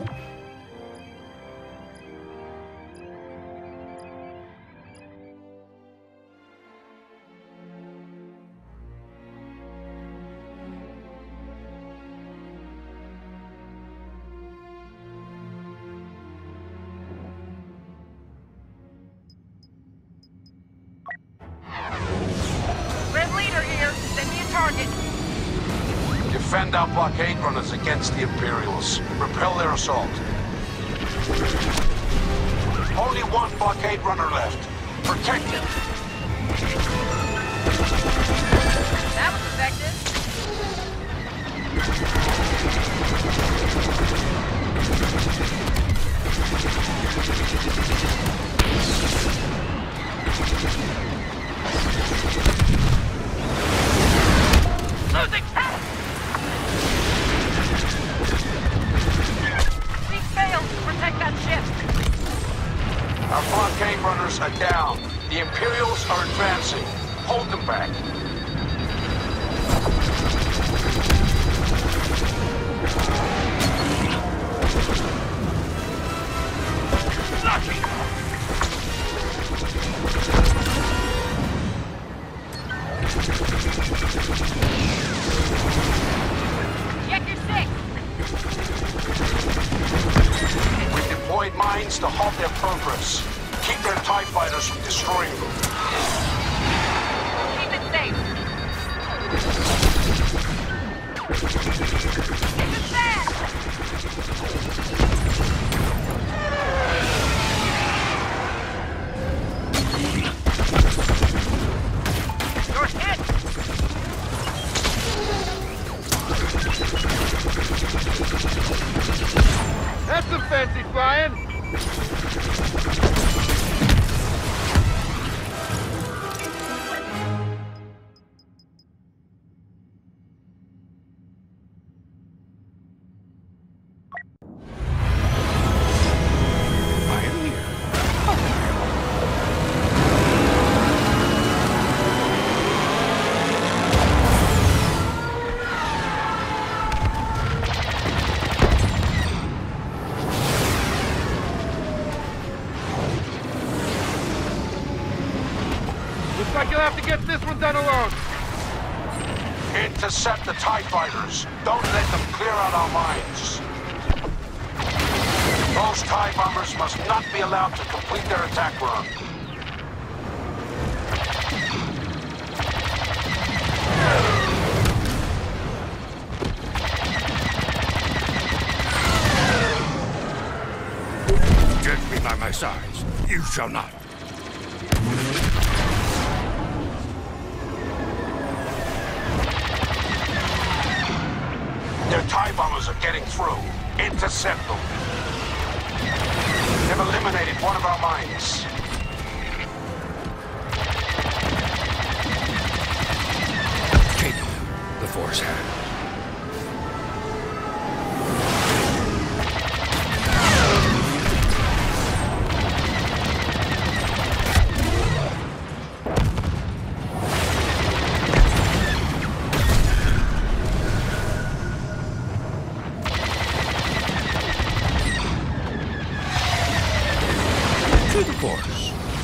了。Defend our blockade runners against the Imperials. Repel their assault. Only one blockade runner left. Protect him. That was effective. Losing Imperials are advancing. Hold them back. TIE fighters from destroying them. Keep it safe. It's bad. You're hit. That's some fancy flying! You'll have to get this one done alone. Intercept the TIE fighters. Don't let them clear out our mines. Those TIE bombers must not be allowed to complete their attack run. Judge me by my size. You shall not. TIE bombers are getting through. Intercept them. They've eliminated one of our mines. Take. The Force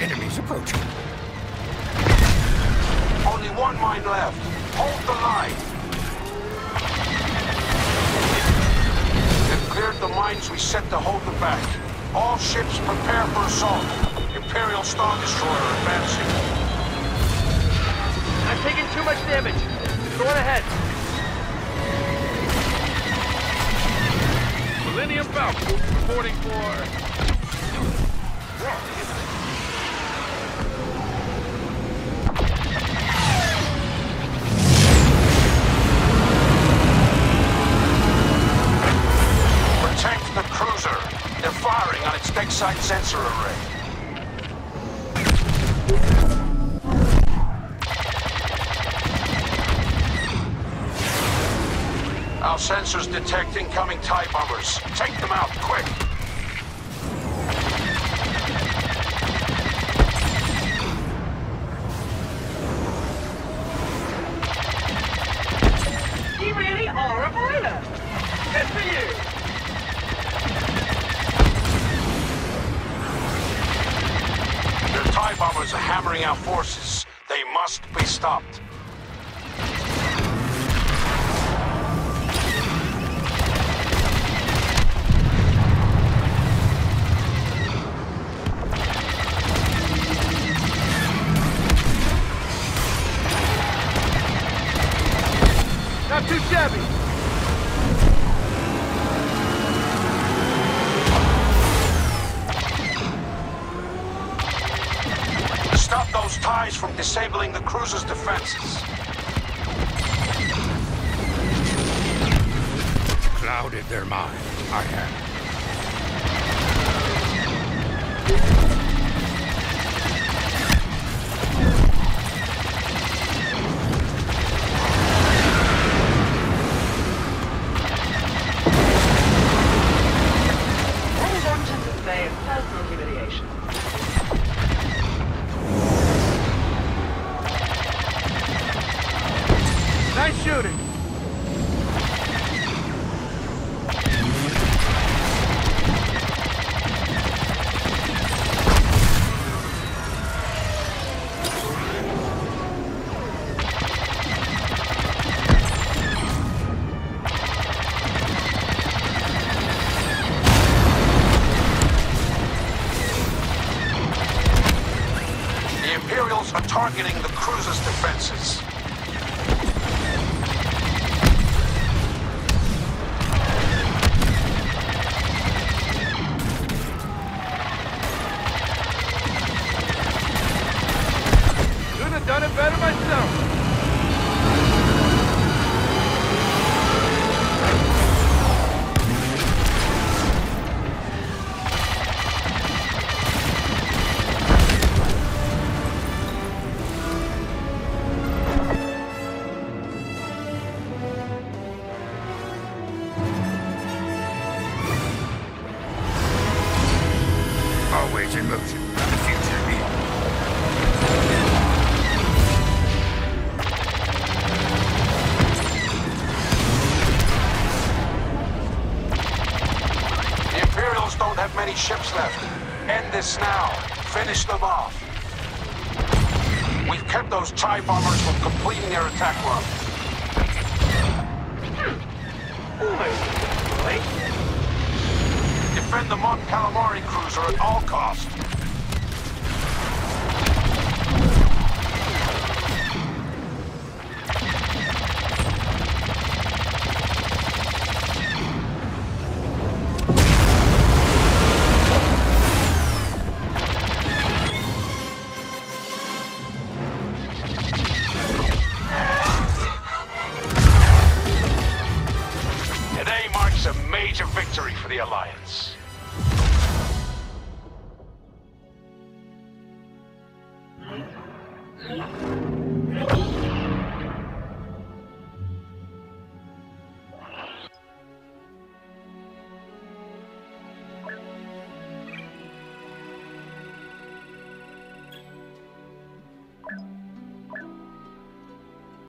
Enemies approaching. Only one mine left. Hold the line. They've cleared the mines we set to hold them back. All ships prepare for assault. Imperial Star Destroyer advancing. I'm taking too much damage. Go on ahead. Millennium Falcon reporting for... What is? Its deckside sensor array. Our sensors detect incoming TIE bombers. Take them out, quick! Must be stopped. Not too shabby. Those from disabling the cruiser's defenses. Clouded their mind. I have. Targeting the cruiser's defenses. Ships left. End this now. Finish them off. We've kept those TIE bombers from completing their attack run. Defend the Mon Calamari cruiser at all costs. Yeah.